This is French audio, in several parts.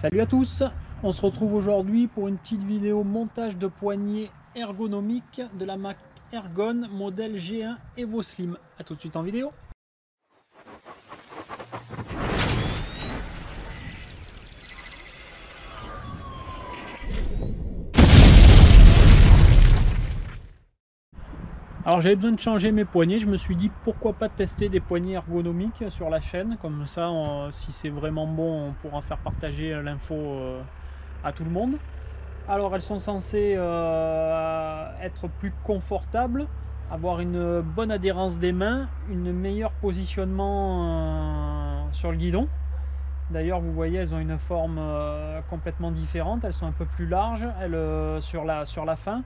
Salut à tous, on se retrouve aujourd'hui pour une petite vidéo montage de poignée ergonomique de la marque Ergon modèle G1 Evo Slim. A tout de suite en vidéo. Alors j'avais besoin de changer mes poignées, je me suis dit pourquoi pas tester des poignées ergonomiques sur la chaîne, comme ça si c'est vraiment bon on pourra faire partager l'info euh, à tout le monde. Alors elles sont censées euh, être plus confortables, avoir une bonne adhérence des mains, une meilleur positionnement euh, sur le guidon. D'ailleurs vous voyez elles ont une forme complètement différente, elles sont un peu plus larges elles, sur, la, sur la fin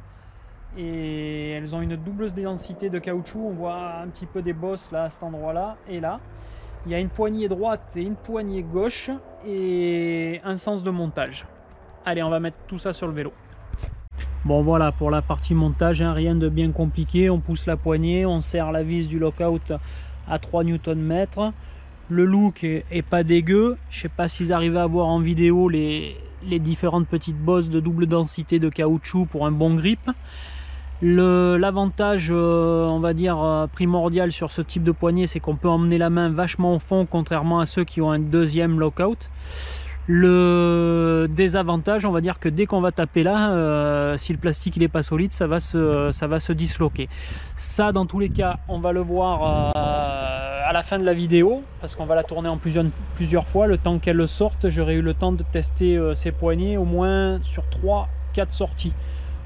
et elles ont une double densité de caoutchouc. On voit un petit peu des bosses là à cet endroit-là et là. Il y a une poignée droite et une poignée gauche et un sens de montage. Allez, on va mettre tout ça sur le vélo. Bon voilà pour la partie montage, hein, rien de bien compliqué. On pousse la poignée, on serre la vis du lockout à 3 Nm. Le look est, pas dégueu. Je sais pas s'ils arrivent à voir en vidéo les, les différentes petites bosses de double densité de caoutchouc pour un bon grip. L'avantage, euh, on va dire, euh, primordial sur ce type de poignée, c'est qu'on peut emmener la main vachement au fond, contrairement à ceux qui ont un deuxième lockout. Le désavantage, on va dire que dès qu'on va taper là, euh, si le plastique n'est pas solide, ça va, se, ça va se disloquer. Ça, dans tous les cas, on va le voir à la fin de la vidéo, parce qu'on va la tourner en plusieurs, plusieurs fois. Le temps qu'elle sorte, j'aurai eu le temps de tester ces poignées au moins sur 3-4 sorties.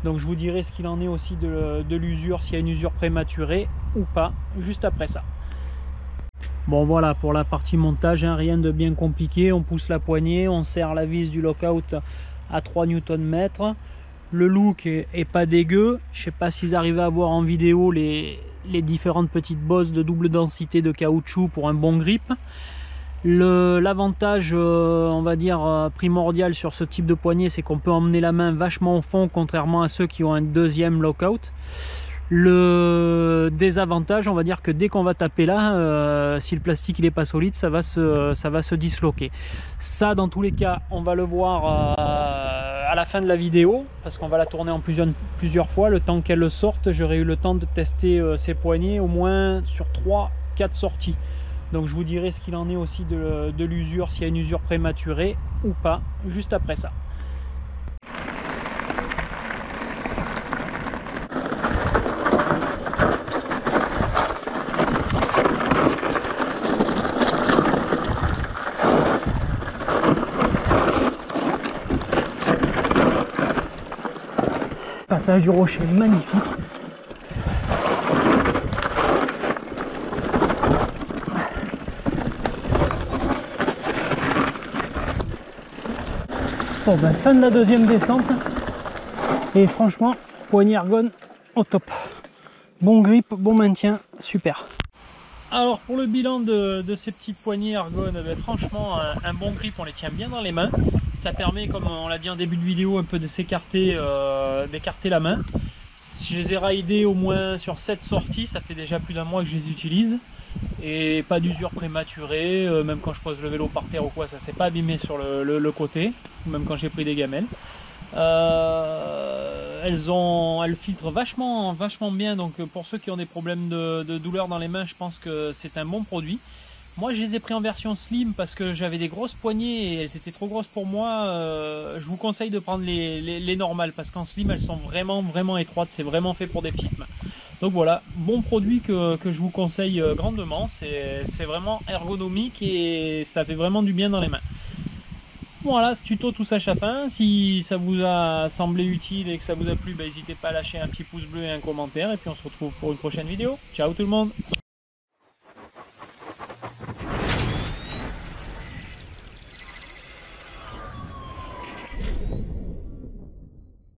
Donc je vous dirai ce qu'il en est aussi de, l'usure, s'il y a une usure prématurée ou pas, juste après ça. Bon voilà pour la partie montage, hein, rien de bien compliqué. On pousse la poignée, on serre la vis du lockout à 3 Nm. Le look est, pas dégueu. Je sais pas s'ils arrivent à voir en vidéo les différentes petites bosses de double densité de caoutchouc pour un bon grip. L'avantage, euh, on va dire, euh, primordial sur ce type de poignée, c'est qu'on peut emmener la main vachement au fond, contrairement à ceux qui ont un deuxième lockout. Le désavantage, on va dire que dès qu'on va taper là, euh, si le plastique n'est pas solide, ça va, se, ça va se disloquer. Ça, dans tous les cas, on va le voir à la fin de la vidéo, parce qu'on va la tourner en plusieurs, plusieurs fois. Le temps qu'elle sorte, j'aurai eu le temps de tester ces poignées au moins sur 3-4 sorties. Donc je vous dirai ce qu'il en est aussi de, l'usure, s'il y a une usure prématurée ou pas, juste après ça. Passage du rocher magnifique Fin de la deuxième descente et franchement poignée ergon au top. Bon grip, bon maintien, super. Alors pour le bilan de, ces petites poignées ergon, ben, franchement un, bon grip, on les tient bien dans les mains. Ça permet, comme on l'a dit en début de vidéo, un peu de s'écarter, euh, d'écarter la main. Je les ai raidés au moins sur 7 sorties, ça fait déjà plus d'un mois que je les utilise et pas d'usure prématurée, euh, même quand je pose le vélo par terre ou quoi, ça s'est pas abîmé sur le, côté, même quand j'ai pris des gamelles. Euh, elles, ont, elles filtrent vachement, vachement bien, donc pour ceux qui ont des problèmes de, douleur dans les mains, je pense que c'est un bon produit. Moi je les ai pris en version slim parce que j'avais des grosses poignées et elles étaient trop grosses pour moi. Euh, je vous conseille de prendre les, les normales parce qu'en slim elles sont vraiment vraiment étroites, c'est vraiment fait pour des petites mains. Donc voilà, bon produit que, je vous conseille euh, grandement, c'est vraiment ergonomique et ça fait vraiment du bien dans les mains. Voilà, ce tuto tout ça chapin, si ça vous a semblé utile et que ça vous a plu, bah, n'hésitez pas à lâcher un petit pouce bleu et un commentaire et puis on se retrouve pour une prochaine vidéo. Ciao tout le monde